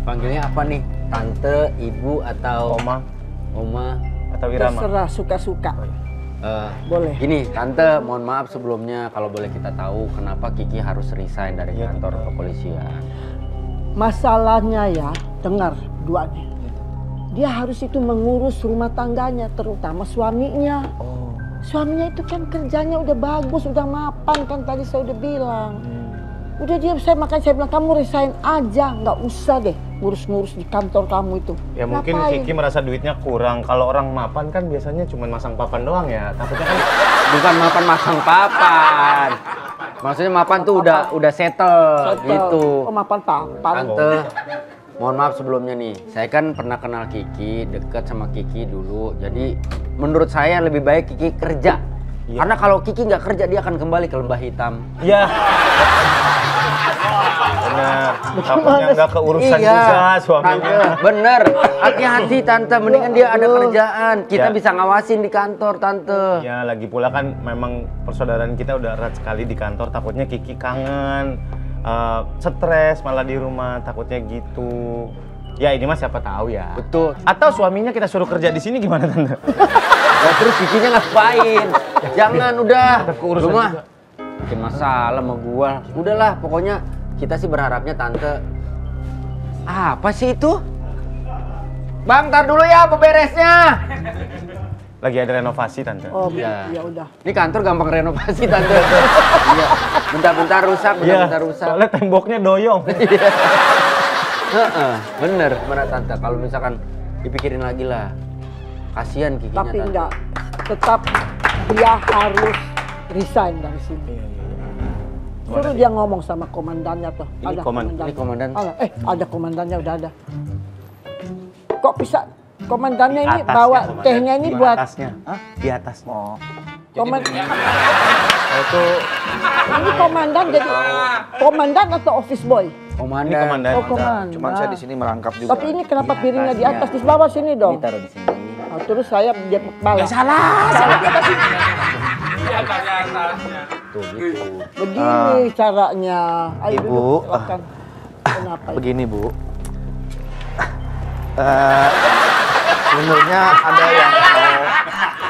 Panggilnya apa nih? Tante, ibu atau Oma oma? atau Irama? Terserah suka-suka. Eh, Boleh. Gini, tante, mohon maaf sebelumnya kalau boleh kita tahu kenapa Kiki harus resign dari Iya, kantor kepolisian. Masalahnya ya, dengar dua nih. Dia harus itu mengurus rumah tangganya, terutama suaminya. Oh. Suaminya itu kan kerjanya udah bagus, udah mapan kan tadi saya udah bilang. Hmm. Udah dia saya makanya saya bilang kamu resign aja, nggak usah deh ngurus-ngurus di kantor kamu itu. Ya mungkin Ngapain? Kiki merasa duitnya kurang. Kalau orang mapan kan biasanya cuma masang papan doang ya. Takutnya kan Bukan mapan masang papan. Maksudnya mapan tuh udah udah settle, Settle. gitu. Oh mapan papan. Tante, mohon maaf sebelumnya nih. Saya kan pernah kenal Kiki, deket sama Kiki dulu. Jadi menurut saya lebih baik Kiki kerja. Iya. Karena kalau Kiki nggak kerja dia akan kembali ke lembah hitam. Iya. Takutnya nggak keurusan iya, juga suaminya. Bener. Hati-hati tante, mendingan dia ada kerjaan. Kita Ya. bisa ngawasin di kantor tante. Ya lagi pula kan memang persaudaraan kita udah erat sekali di kantor. Takutnya Kiki kangen, eh, stres malah di rumah. Takutnya gitu. Ya ini mah siapa tahu ya. Betul. Atau suaminya kita suruh kerja di sini gimana tante? Nah, terus Kikinya ngapain? Jangan udah. Ada keurusan Lu mah juga. bikin masalah sama gua. Udahlah, pokoknya kita sih berharapnya tante. Apa sih itu? Bang, tar dulu ya beberesnya. Lagi ada renovasi tante. Oh Iya. ya udah. Ini kantor gampang renovasi tante. Iya. Bentar-bentar rusak, Iya, bentar-bentar rusak. soalnya temboknya doyong. Heeh, bener, bener tante. Kalau misalkan dipikirin lagi lah, kasihan kikinya Tapi tante. enggak, tetap dia harus resign dari sini. Suruh dia ngomong sama komandannya tuh. Ini koman- ini komandan. Ada, eh, ada komandannya udah ada. Kok bisa komandannya ini Atasnya, bawa komandan. tehnya ini Di buat atasnya. Di atas. Oh. koman Itu ini komandan jadi komandan atau office boy? Komandan. ini komandan. Oh komandan. Cuman saya di sini merangkap juga. Tapi ini kenapa Di piringnya di atas di bawah sini dong? Ditaruh di sini. Nah, terus saya dia balas. salah, salah. Tuh gitu. Begini caranya. Ayo Ibu, duduk, silakan. Kenapa? ini? Begini bu, Eh, sebenarnya ada yang mau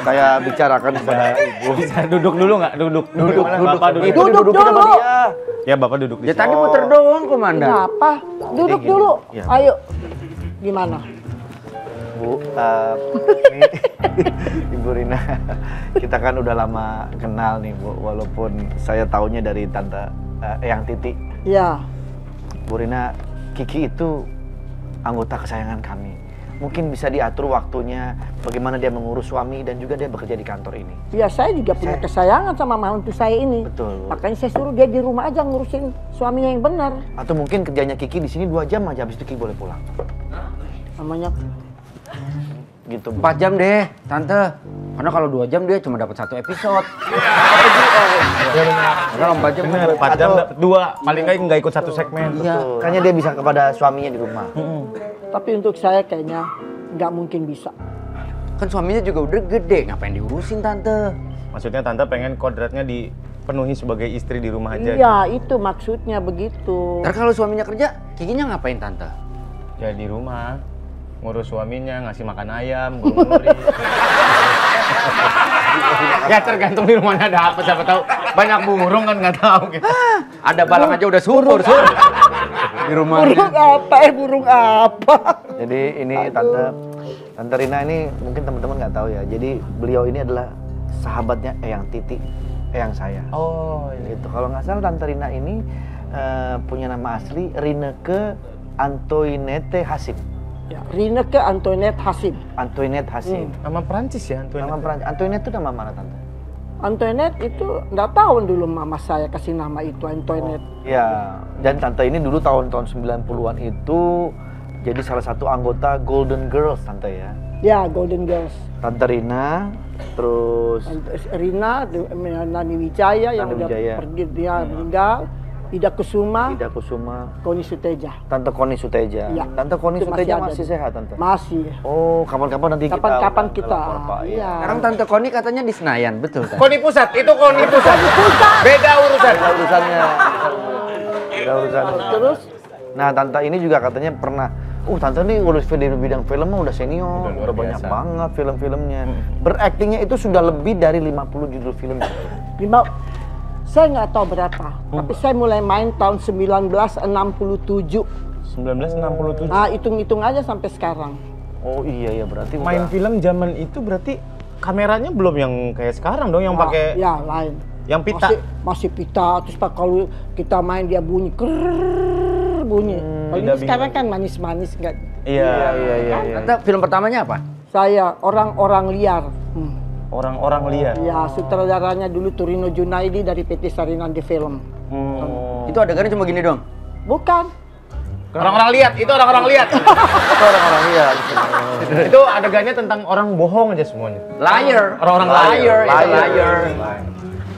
saya bicarakan kepada ibu. Bisa duduk dulu nggak? Duduk. Duduk. Bapak duduk. Duduk didudukin sama dulu. dia. Ya Bapak duduk di Ya tadi muter doang komandan. Kenapa? Duduk gini. dulu. Ya. Ayo. Gimana? Bu, eh, ini Ibu Rina, kita kan udah lama kenal nih Bu, walaupun saya taunya dari tante eh, Eyang Titi. Ya. Bu Rina, Kiki itu anggota kesayangan kami. Mungkin bisa diatur waktunya, bagaimana dia mengurus suami dan juga dia bekerja di kantor ini. Ya saya juga punya Saya- kesayangan sama mantu saya ini. Betul. Makanya saya suruh dia di rumah aja ngurusin suaminya yang benar. Atau mungkin kerjanya Kiki di sini dua jam aja, habis itu Kiki boleh pulang. Namanya Gitu. Bu. Empat jam deh, tante. Karena kalau dua jam dia cuma dapat satu episode. Kalau empat jam 4 jam dapat dua. Paling nggak nggak ikut satu segmen. Iya. Betul. Kayaknya dia bisa kepada suaminya di rumah. tapi untuk saya kayaknya nggak mungkin bisa. kan suaminya juga udah gede, ngapain diurusin tante? Maksudnya tante pengen kodratnya dipenuhi sebagai istri di rumah aja. Iya, itu maksudnya begitu. Ntar kalau suaminya kerja, kikinya ngapain tante? Ya di rumah ngurus suaminya, ngasih makan ayam, ngurus ya tergantung di rumahnya ada apa siapa tahu banyak burung kan nggak tahu gitu. Ada balang aja udah subur, sur. Di rumahnya. Burung apa? Eh, burung apa? Jadi ini tante tante Rina ini mungkin teman-teman nggak tahu ya. Jadi beliau ini adalah sahabatnya Eyang Titi, Eyang saya. Oh, Gitu. Kalau nggak salah tante Rina ini eh, punya nama asli Rineke Antoinette Hasim. Ya, Rineke Antoinette Hasim. Antoinette Hasim. nama Prancis ya Antoine. Nama Perancis. Antoinette itu nama mana tante? Antoinette itu nggak tahu dulu mama saya kasih nama itu Antoinette. Ya, dan tante ini dulu tahun-tahun 90-an itu jadi salah satu anggota Golden Girls tante ya. Ya, Golden Girls. Tante Rina, terus Rina, Nani Wijaya yang Nani udah Wijaya. pergi dia meninggal, Ida Kusuma, Ida Kusuma, Koni Suteja. Tante Koni Suteja. Iya. Tante Koni Itu masih Suteja ada masih di- sehat tante. Masih. Oh, kapan-kapan nanti kita Kapan-kapan kita. lapor, Pak. Iya. Sekarang tante Koni katanya di Senayan, betul tante? Koni pusat, itu koni pusat. Beda urusan. Beda urusannya. Beda urusannya. Terus Nah, tante ini juga katanya pernah Uh, tante ini udah di bidang film mah udah senior, Udah udah, banyak biasa. banget film-filmnya. Beraktingnya itu sudah lebih dari 50 judul film. Lima, saya nggak tahu berapa, tapi saya mulai main tahun 1967. 1967. Nah, hitung-hitung aja sampai sekarang. Oh iya ya berarti Main udah- film zaman itu berarti kameranya belum yang kayak sekarang dong yang Nah, pakai Ya, lain. yang pita. Masih, masih pita, terus pak kalau kita main dia bunyi krrrr bunyi. kalau ini sekarang kan manis-manis nggak. Iya. iya iya iya. Tante film pertamanya apa? Saya orang-orang liar. Hmm. Orang-orang liar. Ya, sutradaranya dulu Turino Junaidi dari PT Sarinandi Film. Hmm. Itu adegannya cuma gini dong. Bukan. Orang-orang lihat, itu orang-orang lihat. Itu orang-orang iya. itu adegannya tentang orang bohong aja semuanya. Liar. Orang-orang liar. liar. Itu Liar. liar.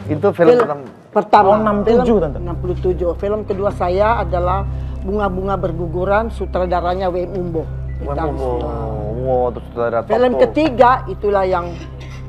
itu film Film pertama. pertama. Oh, 67, film, Tante. 67. Film kedua saya adalah Bunga-bunga berguguran, sutradaranya W. Umbo. Wow, wow, terus saudara Film ketiga itulah yang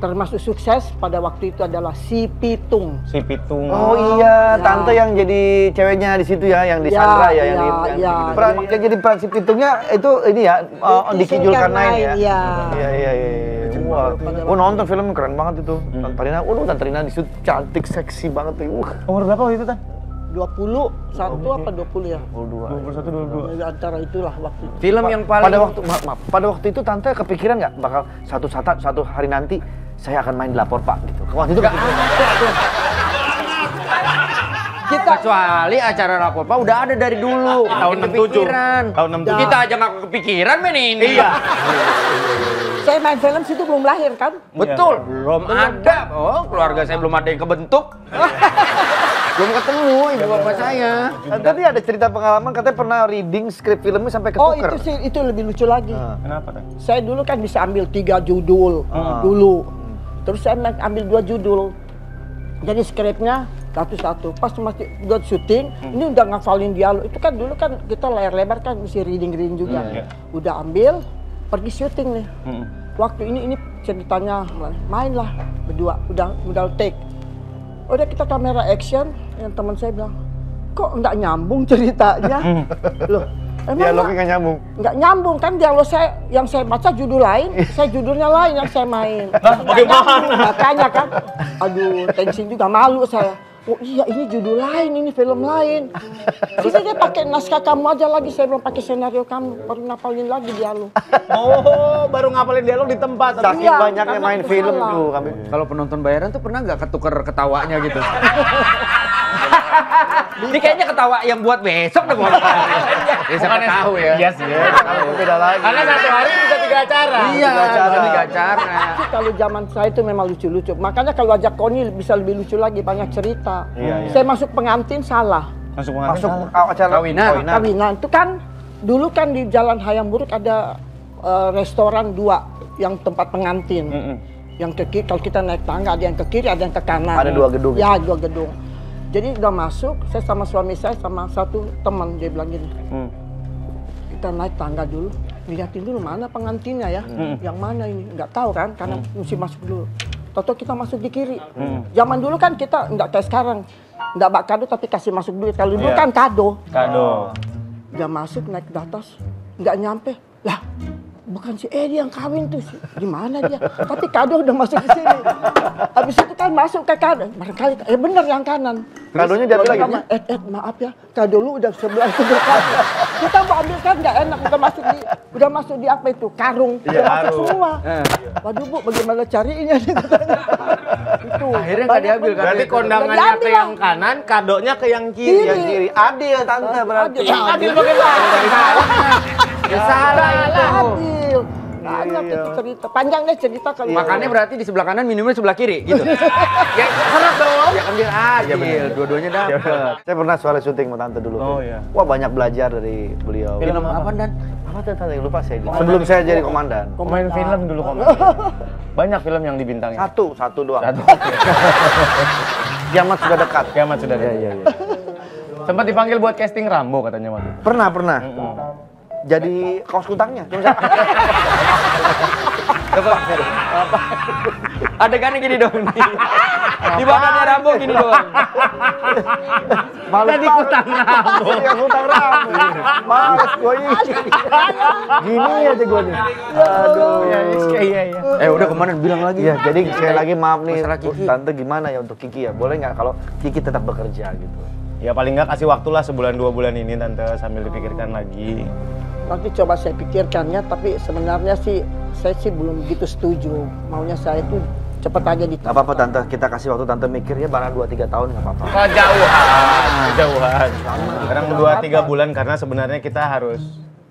termasuk sukses pada waktu itu adalah Si Pitung. Si Pitung. Oh iya, Ya. tante yang jadi ceweknya di situ ya, yang di Ya, Sandra ya, yang ya, di ya. yang, peran, yang jadi peran si Pitungnya itu ini ya, uh, Diki Diki Julkarnain ya. Ya. Iya iya iya. iya. Wah, gua nonton film keren banget itu. Tante Rina, waduh Tante Rina di situ cantik, seksi banget tuh. Uh, Umur berapa waktu itu, Tan? 20, satu apa 20 ya? 22. 21, 22. Antara itulah waktu itu. Film yang paling Pada waktu maaf, maaf, pada waktu itu tante kepikiran nggak bakal satu saat satu hari nanti saya akan main di lapor pak gitu. Waktu itu kepikiran. kita kecuali acara rapor Pak udah ada dari dulu. Tahun Bikin 67. kepikiran. Tahun 67. Kita aja nggak kepikiran main ini. Iya. Saya main film situ belum lahir kan? Betul. Belum ada. Oh, keluarga saya belum ada yang kebentuk. belum ketemu ibu bapak saya. Tadi ada cerita pengalaman katanya pernah reading skrip filmnya sampai Oh ketuker. itu sih itu lebih lucu lagi. Ah. Kenapa? Saya dulu kan bisa ambil tiga judul dulu. Terus saya main- ambil dua judul. Jadi skripnya satu-satu. Pas masih buat syuting, ini udah ngafalin dialog. Itu kan dulu kan kita layar lebar kan mesti reading-reading juga. Iya. Udah ambil, pergi syuting nih. Hmm. Waktu ini ini ceritanya mainlah berdua. Udah udah take. Udah kita kamera action, yang teman saya bilang, kok nggak nyambung ceritanya? Loh, emang Dialognya nggak nyambung. nggak nyambung kan dialog saya yang saya baca judul lain, saya judulnya lain yang saya main. bagaimana? Makanya kan, aduh tensi juga malu saya. Oh iya ini judul lain, ini film lain. Sini dia pakai naskah kamu aja lagi, saya belum pakai senario kamu, baru ngapalin lagi dialog. Oh, baru ngapalin dialog di tempat. Saking Iya, banyaknya main film salah. tuh kami. Kalau penonton bayaran tuh pernah nggak ketuker ketawanya gitu? Ini kayaknya ketawa yang buat besok deh buat Ya siapa tahu ya. Iya sih. Ya. Kalau beda lagi. Karena satu hari bisa tiga acara. Iya, Tiga acara. bisa tiga acara. Kalau zaman saya itu memang lucu-lucu. Makanya kalau ajak Koni bisa lebih lucu lagi, banyak cerita. Iya, iya. Saya masuk pengantin salah. Masuk Masuk pengantin. acara Kawinan. Kawinan itu kan dulu kan di Jalan Hayam Buruk ada eh, restoran dua yang tempat pengantin. Mm-mm. Yang ke kiri kalau kita naik tangga ada yang ke kiri ada yang ke kanan. Ada dua gedung. Ya dua gedung. Jadi udah masuk, saya sama suami saya sama satu teman dia bilang gini, Hmm. kita naik tangga dulu, lihatin dulu mana pengantinnya ya, yang mana ini nggak tahu kan, karena mesti masuk dulu. Toto kita masuk di kiri. Zaman dulu kan kita nggak kayak sekarang, nggak bak kado tapi kasih masuk duit. Kalau dulu Iya. kan kado. Kado. Dia masuk naik ke atas, nggak nyampe. Lah, bukan si Edi yang kawin tuh. Si- Di mana dia? Tapi kado udah masuk ke sini. Habis itu kan masuk ke kanan. Barangkali, eh bener yang kanan. Kadonya diambil lagi? Sama, Eh, eh, maaf ya, kado lu udah sebelah sebelah kanan. Kita mau ambil kan nggak enak, udah masuk di, udah masuk di apa itu karung, Iya, udah masuk karung. semua. Eh. Waduh bu, bagaimana carinya? itu. Akhirnya nggak diambil, kan? Berarti Itu. kondangannya ke yang lah. kanan, kadonya ke yang kiri. Kiri. Yang kiri. Adil tante berarti. Adil. Adil bagaimana? Ya salah itu. Adil. Banyak itu cerita, panjang deh cerita kalau Makannya berarti di sebelah kanan, minumnya sebelah kiri gitu. ya seret dong. Ya kan biar adil, dua-duanya dapet. Saya pernah suara syuting sama tante dulu. Oh, iya. Wah banyak belajar dari beliau. Film apa dan? apa tuh tante lupa saya. Sebelum saya jadi komandan. Main film dulu kok. Banyak film yang dibintangi. Satu, satu doang. Satu. Kiamat sudah dekat. Kiamat sudah ada. Iya, iya. Sempat dipanggil buat casting Rambo katanya waktu. itu. Pernah, pernah. Jadi kaos kutangnya. Cuma saya- Coba. Adegannya gini dong. Di badannya Rambo gini doang. Males Tadi kutang Rambo. Iya, kutang Rambo. Males gue ini. Gini aja gue nih. Aduh. Iya, iya, iya. Eh udah ke mana bilang lagi. Iya, jadi sekali lagi maaf nih, Masalah Bu, Kiki. tante gimana ya untuk Kiki ya? Boleh nggak kalau Kiki tetap bekerja gitu? Ya paling nggak kasih waktu lah sebulan dua bulan ini tante sambil dipikirkan lagi. Nanti coba saya pikirkan ya, tapi sebenarnya sih saya sih belum begitu setuju. Maunya saya tuh cepet aja di Nggak apa-apa tante, kita kasih waktu tante mikir ya barang 2-3 tahun nggak apa-apa. Kejauhan, kejauhan. Sekarang dua tiga bulan karena sebenarnya kita harus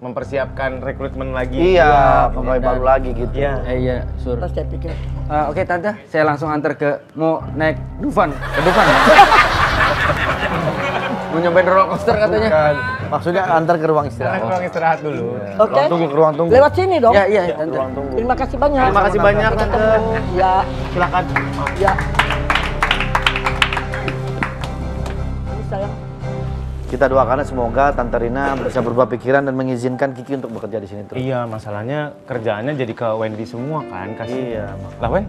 mempersiapkan rekrutmen lagi. Iya, pemain baru lagi gitu. Iya. Eh iya, sur. Terus saya pikir, Eh, Oke tante, saya langsung antar ke mau naik Dufan, ke Dufan ya? mau nyobain roller coaster katanya. Bukan. Maksudnya antar ke ruang istirahat. Sekarang ruang istirahat dulu. oke, Ruang tunggu, ke ruang tunggu. lewat sini dong. Ya iya tante. Ruang tunggu. Terima kasih banyak. Terima kasih banyak tante. Ya, Silakan. ya. Kita doakan semoga Tante Rina bisa berubah pikiran dan mengizinkan Kiki untuk bekerja di sini terus. Iya, masalahnya kerjaannya jadi ke Wendy semua kan, kasih. Iya. Lah, Wen?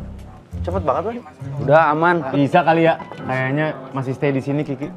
Cepet banget, Wen. Udah aman. Bisa kali ya? Kayaknya masih stay di sini, Kiki.